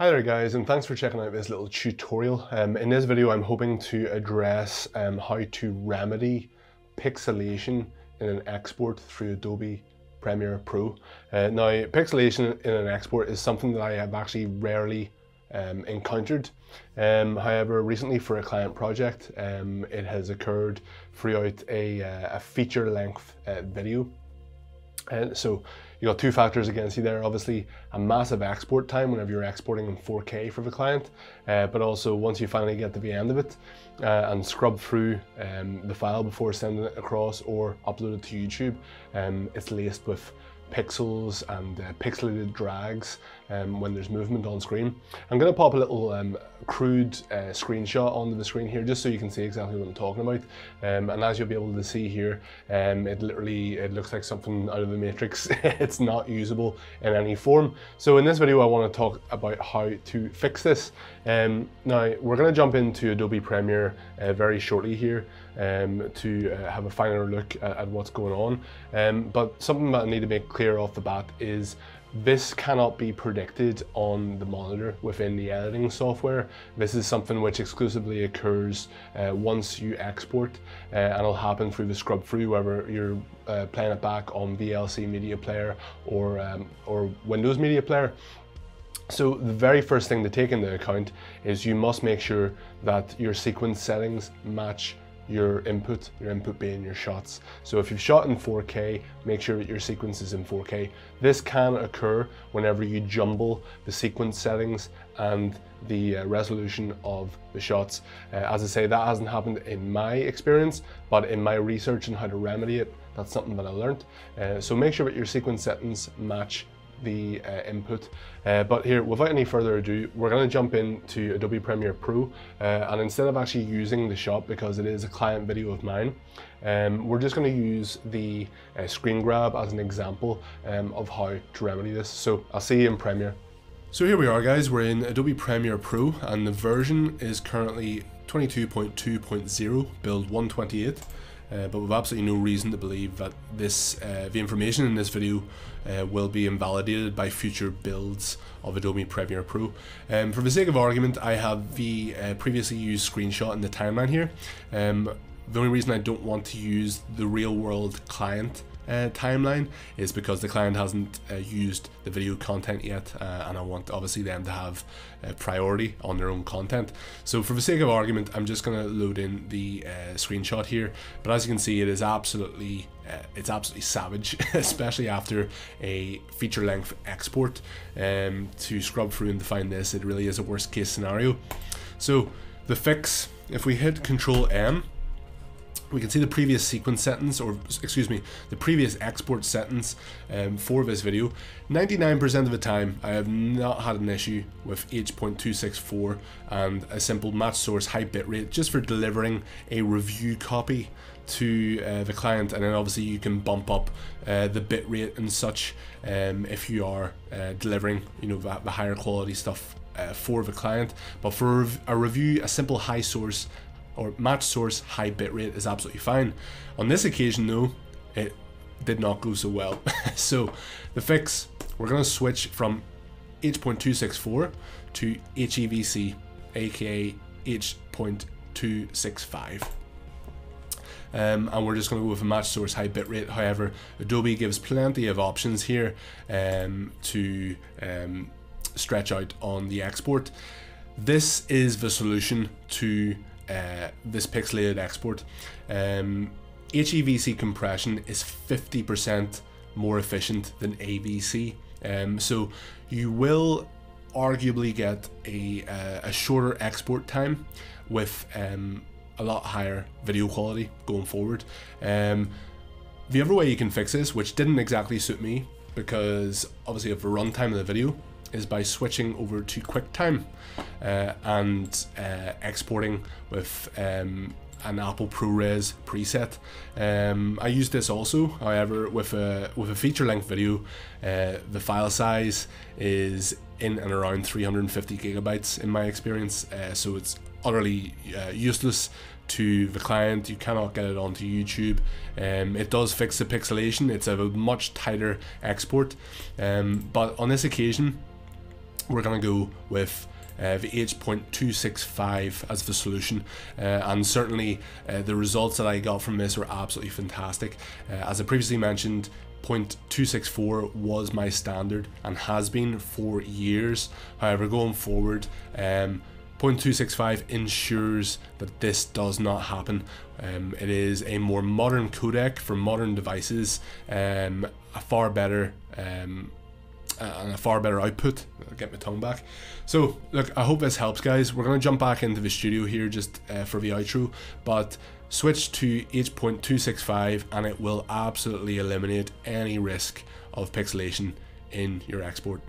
Hi there guys and thanks for checking out this little tutorial. Um, in this video I'm hoping to address um, how to remedy pixelation in an export through Adobe Premiere Pro. Uh, now pixelation in an export is something that I have actually rarely um, encountered. Um, however, recently for a client project, um, it has occurred throughout a, uh, a feature length uh, video. And so you got two factors against you there. Obviously, a massive export time whenever you're exporting in 4K for the client, uh, but also once you finally get to the end of it uh, and scrub through um, the file before sending it across or upload it to YouTube, um, it's laced with pixels and uh, pixelated drags um, when there's movement on screen. I'm going to pop a little um, crude uh, screenshot onto the screen here just so you can see exactly what I'm talking about. Um, and as you'll be able to see here, um, it literally it looks like something out of the Matrix. it's not usable in any form. So in this video, I want to talk about how to fix this. Um, now, we're going to jump into Adobe Premiere uh, very shortly here um, to uh, have a finer look at, at what's going on. Um, but something that I need to make clear off the bat is this cannot be predicted on the monitor within the editing software. This is something which exclusively occurs uh, once you export uh, and it'll happen through the scrub through whether you're uh, playing it back on VLC Media Player or, um, or Windows Media Player. So the very first thing to take into account is you must make sure that your sequence settings match your input, your input being your shots. So if you've shot in 4K, make sure that your sequence is in 4K. This can occur whenever you jumble the sequence settings and the uh, resolution of the shots. Uh, as I say, that hasn't happened in my experience, but in my research and how to remedy it, that's something that I learned. Uh, so make sure that your sequence settings match the uh, input. Uh, but here, without any further ado, we're going to jump into Adobe Premiere Pro. Uh, and instead of actually using the shot, because it is a client video of mine, um, we're just going to use the uh, screen grab as an example um, of how to remedy this. So I'll see you in Premiere. So here we are guys, we're in Adobe Premiere Pro and the version is currently 22.2.0 build 128. Uh, but we've absolutely no reason to believe that this uh, the information in this video uh, will be invalidated by future builds of Adobe Premiere Pro. Um, for the sake of argument, I have the uh, previously used screenshot in the timeline here. Um, the only reason I don't want to use the real world client uh, timeline is because the client hasn't uh, used the video content yet uh, and I want obviously them to have priority on their own content. So for the sake of argument I'm just going to load in the uh, screenshot here but as you can see it is absolutely uh, it's absolutely savage especially after a feature length export um, to scrub through and define this it really is a worst case scenario. So the fix if we hit control M we can see the previous sequence settings, or excuse me, the previous export settings um, for this video. 99% of the time, I have not had an issue with H.264 and a simple match source high bitrate just for delivering a review copy to uh, the client and then obviously you can bump up uh, the bitrate and such um, if you are uh, delivering you know the, the higher quality stuff uh, for the client but for a review a simple high source or match source high bitrate is absolutely fine. On this occasion though, it did not go so well. so the fix, we're going to switch from H.264 to HEVC, aka H.265. Um, and we're just going to go with a match source high bitrate. However, Adobe gives plenty of options here um, to um, stretch out on the export. This is the solution to uh, this pixelated export. Um, HEVC compression is 50% more efficient than AVC. Um, so you will arguably get a, uh, a shorter export time with um, a lot higher video quality going forward. Um, the other way you can fix this, which didn't exactly suit me, because obviously of the runtime of the video, is by switching over to QuickTime uh, and uh, exporting with um, an Apple ProRes preset. Um, I use this also, however, with a with a feature length video, uh, the file size is in and around 350 gigabytes in my experience, uh, so it's utterly uh, useless to the client. You cannot get it onto YouTube. Um, it does fix the pixelation. It's a much tighter export, um, but on this occasion we're going to go with uh, the H.265 as the solution uh, and certainly uh, the results that I got from this were absolutely fantastic. Uh, as I previously mentioned 0.264 was my standard and has been for years. However, going forward, um, 0.265 ensures that this does not happen. Um, it is a more modern codec for modern devices, um, a far better um, and a far better output. I'll get my tongue back. So, look, I hope this helps, guys. We're going to jump back into the studio here just uh, for the outro, but switch to H.265 and it will absolutely eliminate any risk of pixelation in your export.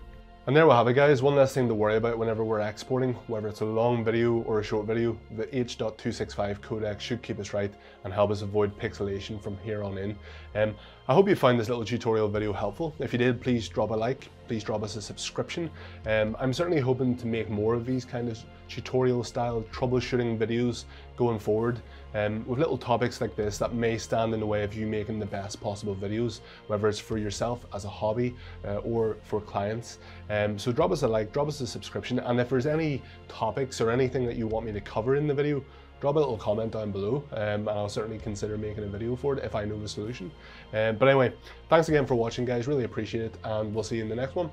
And there we have it guys, one less thing to worry about whenever we're exporting, whether it's a long video or a short video, the H.265 codec should keep us right and help us avoid pixelation from here on in. Um, I hope you found this little tutorial video helpful. If you did, please drop a like, please drop us a subscription. Um, I'm certainly hoping to make more of these kind of tutorial style troubleshooting videos going forward um, with little topics like this that may stand in the way of you making the best possible videos, whether it's for yourself as a hobby uh, or for clients. Um, so drop us a like, drop us a subscription, and if there's any topics or anything that you want me to cover in the video, drop a little comment down below um, and I'll certainly consider making a video for it if I know the solution. Um, but anyway, thanks again for watching guys, really appreciate it and we'll see you in the next one.